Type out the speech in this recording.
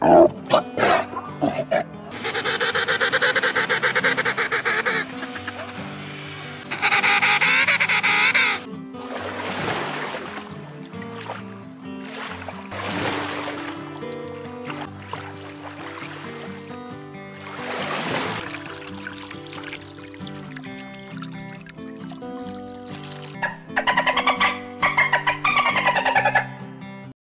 Oh.